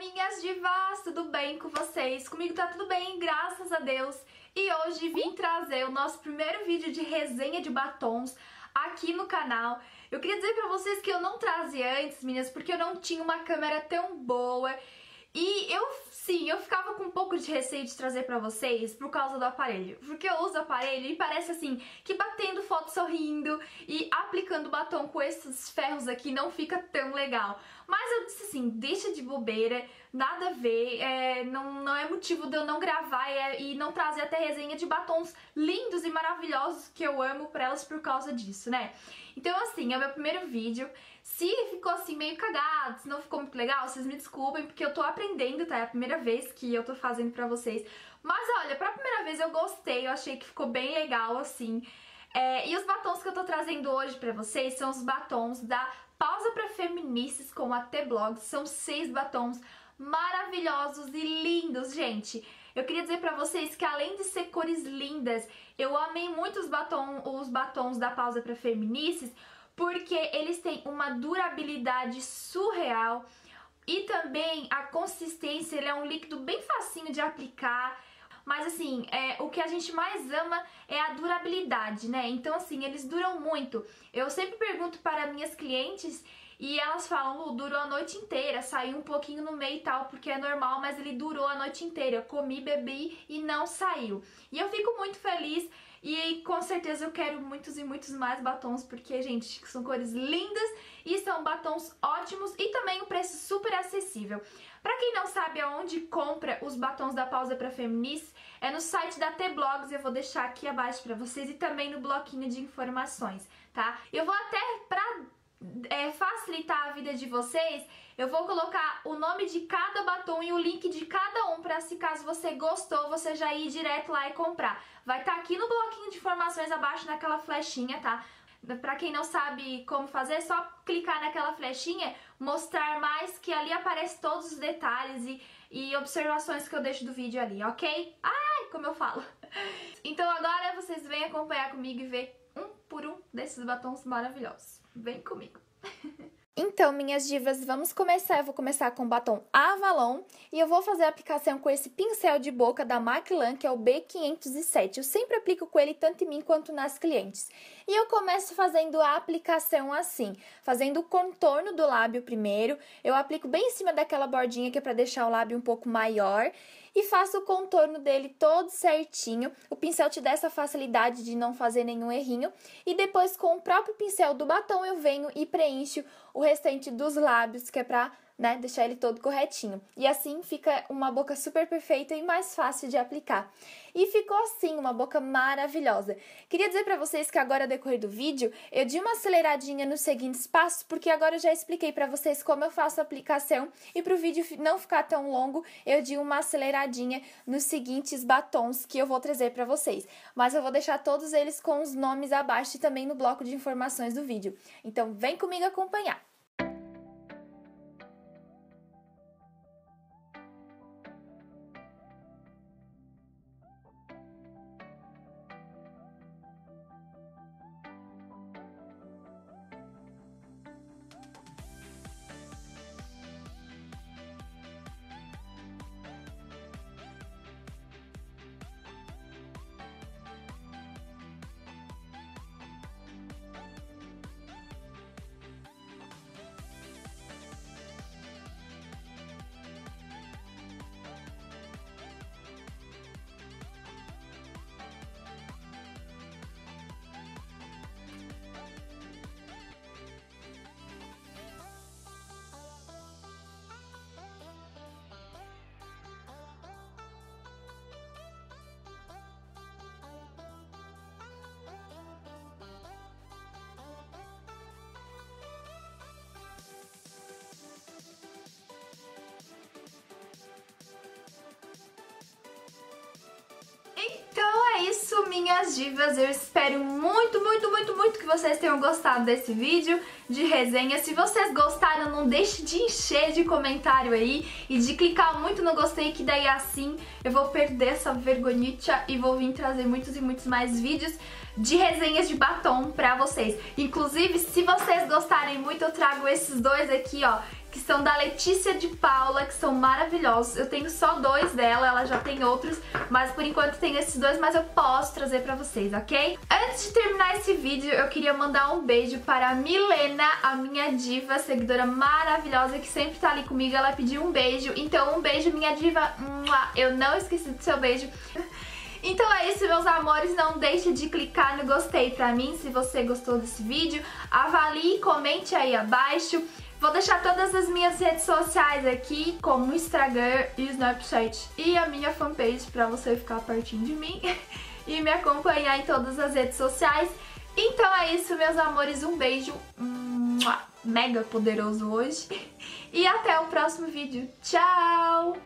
minhas divas, tudo bem com vocês? Comigo tá tudo bem, graças a Deus. E hoje vim trazer o nosso primeiro vídeo de resenha de batons aqui no canal. Eu queria dizer pra vocês que eu não trazia antes, meninas, porque eu não tinha uma câmera tão boa. E eu, sim, eu ficava com um pouco de receio de trazer pra vocês por causa do aparelho. Porque eu uso o aparelho e parece assim, que batendo foto sorrindo e aplicando batom com esses ferros aqui não fica tão legal. Mas eu disse assim, deixa de bobeira, nada a ver, é, não, não é motivo de eu não gravar e, e não trazer até resenha de batons lindos e maravilhosos que eu amo pra elas por causa disso, né? Então assim, é o meu primeiro vídeo. Se ficou assim meio cagado, se não ficou muito legal, vocês me desculpem, porque eu tô aprendendo, tá? É a primeira vez que eu tô fazendo pra vocês. Mas olha, pra primeira vez eu gostei, eu achei que ficou bem legal, assim. É, e os batons que eu tô trazendo hoje pra vocês são os batons da Pausa pra Feministas com a T-Blogs. São seis batons maravilhosos e lindos, gente. Eu queria dizer pra vocês que além de ser cores lindas, eu amei muito os, batom, os batons da Pausa pra Feministas, porque eles têm uma durabilidade surreal e também a consistência, ele é um líquido bem facinho de aplicar. Mas assim, é, o que a gente mais ama é a durabilidade, né? Então assim, eles duram muito. Eu sempre pergunto para minhas clientes e elas falam, Lu, durou a noite inteira, saiu um pouquinho no meio e tal, porque é normal, mas ele durou a noite inteira. Eu comi, bebi e não saiu. E eu fico muito feliz e com certeza eu quero muitos e muitos mais batons, porque, gente, são cores lindas e são batons ótimos e também um preço super acessível. Pra quem não sabe aonde compra os batons da Pausa pra Feministas, é no site da T-Blogs, eu vou deixar aqui abaixo pra vocês e também no bloquinho de informações, tá? Eu vou até, pra é, facilitar a vida de vocês, eu vou colocar o nome de cada batom e o link de cada um para se caso você gostou, você já ir direto lá e comprar. Vai estar tá aqui no bloquinho de informações abaixo naquela flechinha, tá? Pra quem não sabe como fazer, é só clicar naquela flechinha, mostrar mais, que ali aparece todos os detalhes e, e observações que eu deixo do vídeo ali, ok? Ai, como eu falo! Então agora vocês vêm acompanhar comigo e ver desses batons maravilhosos. Vem comigo! Então, minhas divas, vamos começar. Eu vou começar com o batom Avalon e eu vou fazer a aplicação com esse pincel de boca da Maclan, que é o B507. Eu sempre aplico com ele tanto em mim quanto nas clientes. E eu começo fazendo a aplicação assim, fazendo o contorno do lábio primeiro. Eu aplico bem em cima daquela bordinha que é para deixar o lábio um pouco maior e faço o contorno dele todo certinho. O pincel te dá essa facilidade de não fazer nenhum errinho. E depois, com o próprio pincel do batom, eu venho e preencho o restante dos lábios, que é pra né, deixar ele todo corretinho. E assim fica uma boca super perfeita e mais fácil de aplicar. E ficou assim, uma boca maravilhosa. Queria dizer para vocês que agora, decorrer do vídeo, eu dei uma aceleradinha nos seguintes passos, porque agora eu já expliquei para vocês como eu faço a aplicação e para o vídeo não ficar tão longo, eu dei uma aceleradinha nos seguintes batons que eu vou trazer para vocês. Mas eu vou deixar todos eles com os nomes abaixo e também no bloco de informações do vídeo. Então vem comigo acompanhar. Minhas divas. Eu espero muito, muito, muito, muito que vocês tenham gostado desse vídeo de resenha. Se vocês gostaram, não deixe de encher de comentário aí e de clicar muito no gostei, que daí assim eu vou perder essa vergonhicha e vou vir trazer muitos e muitos mais vídeos de resenhas de batom pra vocês. Inclusive, se vocês gostarem muito, eu trago esses dois aqui, ó, que são da Letícia de Paula, que são maravilhosos. Eu tenho só dois dela, ela já tem outros, mas por enquanto tem esses dois, mas eu posso trazer pra vocês, ok? Antes de terminar esse vídeo, eu queria mandar um beijo para a Milena, a minha diva, seguidora maravilhosa que sempre tá ali comigo. Ela pediu um beijo, então um beijo, minha diva. Eu não esqueci do seu beijo. Então é isso, meus amores. Não deixe de clicar no gostei pra mim se você gostou desse vídeo. Avalie comente aí abaixo. Vou deixar todas as minhas redes sociais aqui, como Instagram e Snapchat e a minha fanpage pra você ficar pertinho de mim e me acompanhar em todas as redes sociais. Então é isso, meus amores. Um beijo mega poderoso hoje e até o próximo vídeo. Tchau!